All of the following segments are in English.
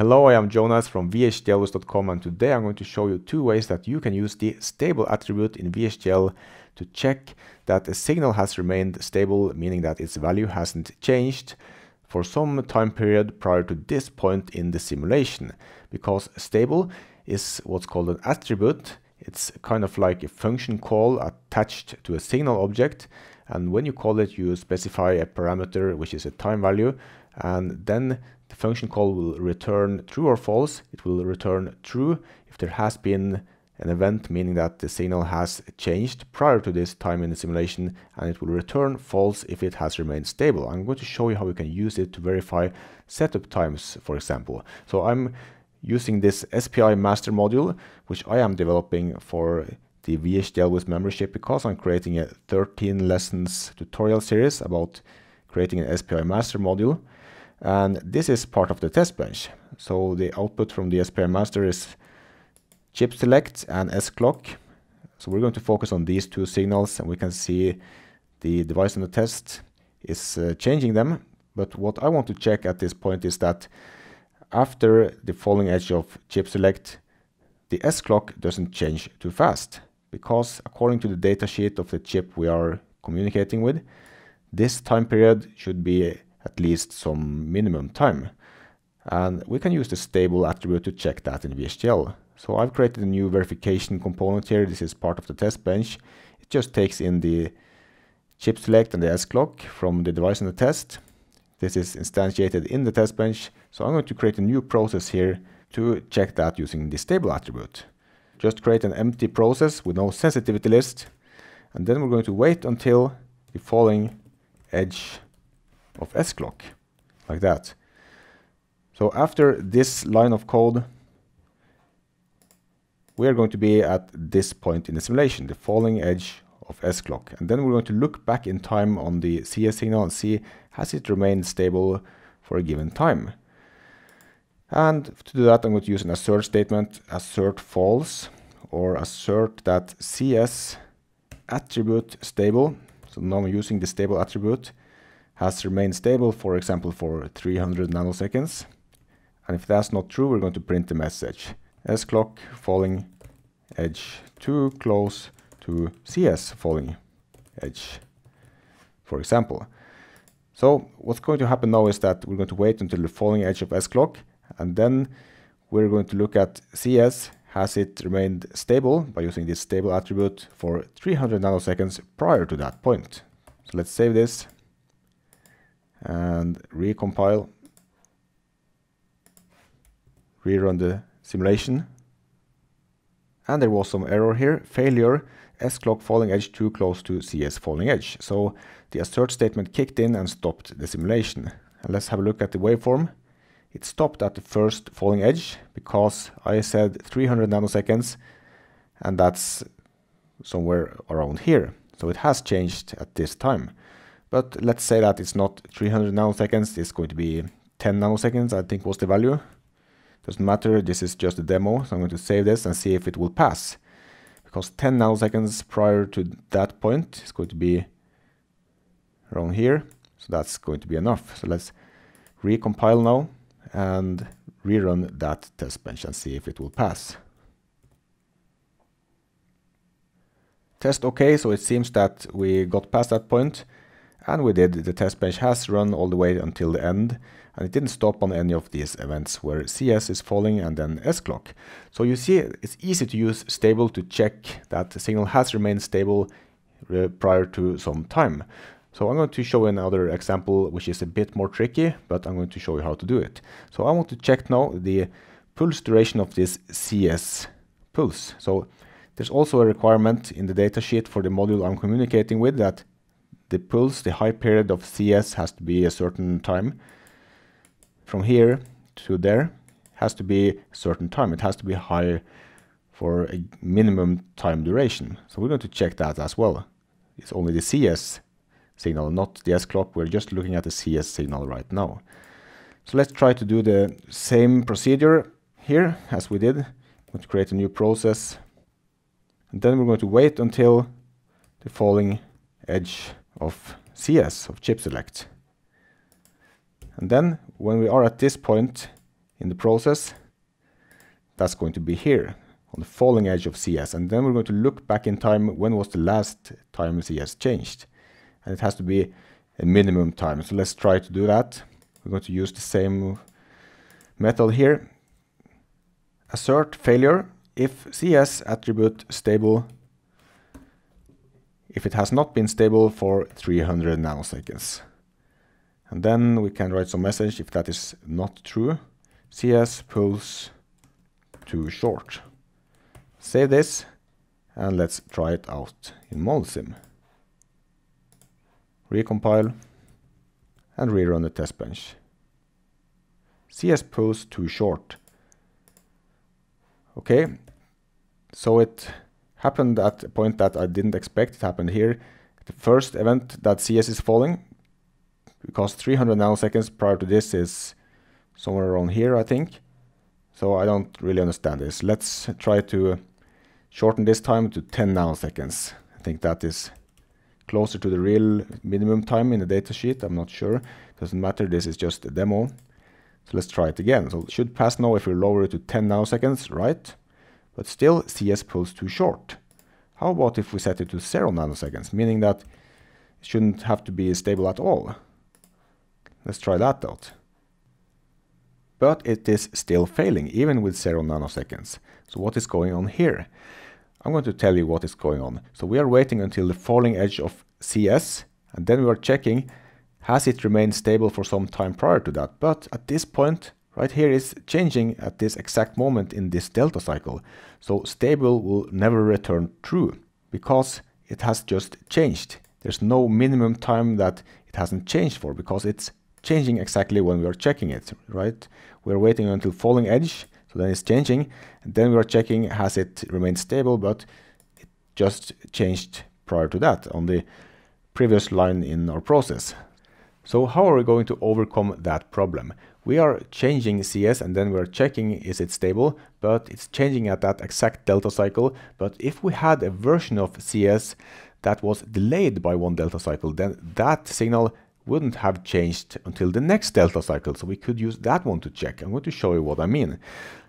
Hello, I am Jonas from VHDLwhiz.com and today I'm going to show you two ways that you can use the stable attribute in VHDL to check that a signal has remained stable, meaning that its value hasn't changed for some time period prior to this point in the simulation. Because stable is what's called an attribute. It's kind of like a function call attached to a signal object. And when you call it, you specify a parameter, which is a time value, and then the function call will return true or false. It will return true if there has been an event, meaning that the signal has changed prior to this time in the simulation, and it will return false if it has remained stable. I'm going to show you how we can use it to verify setup times, for example. So I'm using this SPI master module, which I am developing for the VHDLwhiz membership because I'm creating a 13 lessons tutorial series about creating an SPI master module. And this is part of the test bench. So the output from the SPI master is chip select and S clock. So we're going to focus on these two signals and we can see the device in the test is uh, changing them. But what I want to check at this point is that after the falling edge of chip select, the S clock doesn't change too fast because according to the datasheet of the chip we are communicating with, this time period should be at least some minimum time. And we can use the stable attribute to check that in VHDL. So I've created a new verification component here. This is part of the test bench. It just takes in the chip select and the S clock from the device in the test. This is instantiated in the test bench. So I'm going to create a new process here to check that using the stable attribute. Just create an empty process with no sensitivity list. And then we're going to wait until the falling edge of S clock, like that. So after this line of code, we are going to be at this point in the simulation, the falling edge of S clock. And then we're going to look back in time on the CS signal and see has it remained stable for a given time. And to do that, I'm going to use an assert statement, assert false, or assert that CS attribute stable. So now I'm using the stable attribute has remained stable, for example, for 300 nanoseconds. And if that's not true, we're going to print the message. S clock falling edge too close to CS falling edge, for example. So what's going to happen now is that we're going to wait until the falling edge of S clock, and then we're going to look at CS, has it remained stable by using this stable attribute for 300 nanoseconds prior to that point. So let's save this and recompile, rerun the simulation. And there was some error here, failure, S clock falling edge too close to CS falling edge. So the assert statement kicked in and stopped the simulation. And let's have a look at the waveform. It stopped at the first falling edge because I said 300 nanoseconds and that's somewhere around here. So it has changed at this time. But let's say that it's not 300 nanoseconds, it's going to be 10 nanoseconds, I think was the value. Doesn't matter, this is just a demo, so I'm going to save this and see if it will pass. Because 10 nanoseconds prior to that point is going to be around here, so that's going to be enough. So let's recompile now and rerun that test bench and see if it will pass. Test OK, so it seems that we got past that point. And we did, the test bench has run all the way until the end, and it didn't stop on any of these events where CS is falling and then S clock. So you see, it's easy to use stable to check that the signal has remained stable uh, prior to some time. So I'm going to show another example which is a bit more tricky, but I'm going to show you how to do it. So I want to check now the pulse duration of this CS pulse. So there's also a requirement in the datasheet for the module I'm communicating with that the pulse, the high period of CS has to be a certain time. From here to there has to be a certain time. It has to be high for a minimum time duration. So we're going to check that as well. It's only the CS signal, not the S clock. We're just looking at the CS signal right now. So let's try to do the same procedure here as we did. To create a new process. And then we're going to wait until the falling edge of CS, of chip select. And then when we are at this point in the process, that's going to be here on the falling edge of CS. And then we're going to look back in time, when was the last time CS changed? And it has to be a minimum time. So let's try to do that. We're going to use the same method here. Assert failure if CS attribute stable if it has not been stable for 300 nanoseconds. And then we can write some message if that is not true. CS pulse too short. Save this and let's try it out in ModelSim. Recompile and rerun the test bench. CS pulse too short. Okay, so it happened at a point that I didn't expect. It happened here. The first event that CS is falling, because 300 nanoseconds prior to this is somewhere around here, I think. So I don't really understand this. Let's try to shorten this time to 10 nanoseconds. I think that is closer to the real minimum time in the datasheet. I'm not sure. Doesn't matter. This is just a demo. So let's try it again. So it should pass now if we lower it to 10 nanoseconds, right? But still, CS pulls too short. How about if we set it to 0 nanoseconds, meaning that it shouldn't have to be stable at all? Let's try that out. But it is still failing, even with 0 nanoseconds. So what is going on here? I'm going to tell you what is going on. So we are waiting until the falling edge of CS, and then we are checking has it remained stable for some time prior to that. But at this point, right here is changing at this exact moment in this delta cycle. So stable will never return true because it has just changed. There's no minimum time that it hasn't changed for because it's changing exactly when we are checking it, right? We're waiting until falling edge, so then it's changing, and then we are checking has it remained stable, but it just changed prior to that on the previous line in our process. So how are we going to overcome that problem? We are changing CS and then we're checking is it stable, but it's changing at that exact delta cycle. But if we had a version of CS that was delayed by one delta cycle, then that signal wouldn't have changed until the next delta cycle. So we could use that one to check. I'm going to show you what I mean.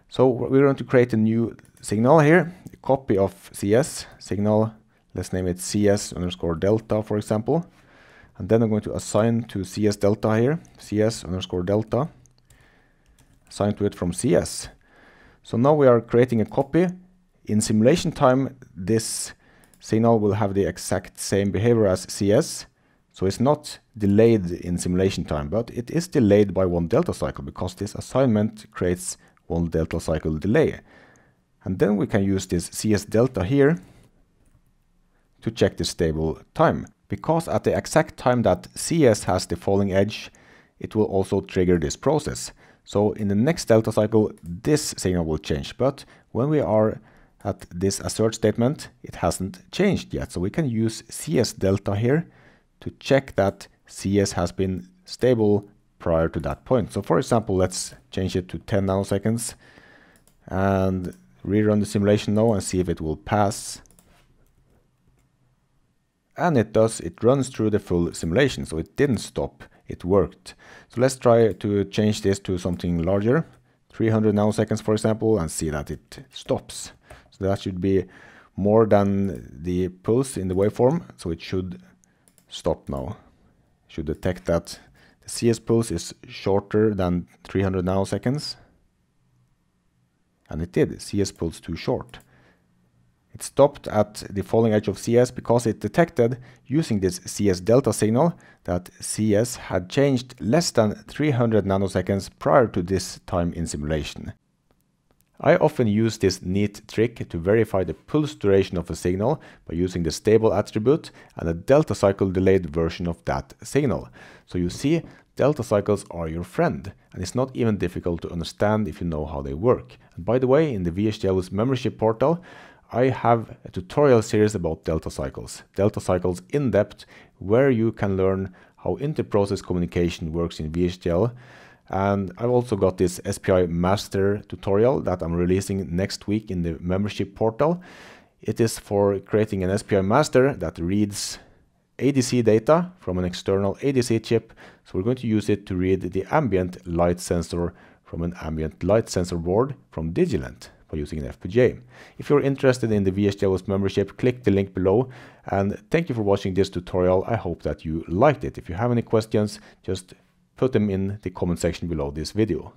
So we're going to create a new signal here, a copy of CS signal. Let's name it CS underscore delta, for example. And then I'm going to assign to CS delta here, CS underscore delta, assign to it from CS. So now we are creating a copy. In simulation time, this signal will have the exact same behavior as CS. So it's not delayed in simulation time, but it is delayed by one delta cycle because this assignment creates one delta cycle delay. And then we can use this CS delta here to check the stable time because at the exact time that CS has the falling edge, it will also trigger this process. So in the next delta cycle, this signal will change. But when we are at this assert statement, it hasn't changed yet. So we can use CS delta here to check that CS has been stable prior to that point. So for example, let's change it to 10 nanoseconds and rerun the simulation now and see if it will pass and it does, it runs through the full simulation, so it didn't stop, it worked. So let's try to change this to something larger, 300 nanoseconds for example, and see that it stops. So that should be more than the pulse in the waveform, so it should stop now. Should detect that the CS pulse is shorter than 300 nanoseconds. And it did, CS pulse too short. It stopped at the falling edge of CS because it detected, using this CS delta signal, that CS had changed less than 300 nanoseconds prior to this time in simulation. I often use this neat trick to verify the pulse duration of a signal by using the stable attribute and a delta cycle delayed version of that signal. So you see, delta cycles are your friend, and it's not even difficult to understand if you know how they work. And by the way, in the VHDLwhiz membership portal, I have a tutorial series about delta cycles, delta cycles in depth, where you can learn how inter-process communication works in VHDL. And I've also got this SPI master tutorial that I'm releasing next week in the membership portal. It is for creating an SPI master that reads ADC data from an external ADC chip. So we're going to use it to read the ambient light sensor from an ambient light sensor board from Digilent using an FPGA. If you're interested in the VHDLwhiz membership, click the link below. And thank you for watching this tutorial. I hope that you liked it. If you have any questions, just put them in the comment section below this video.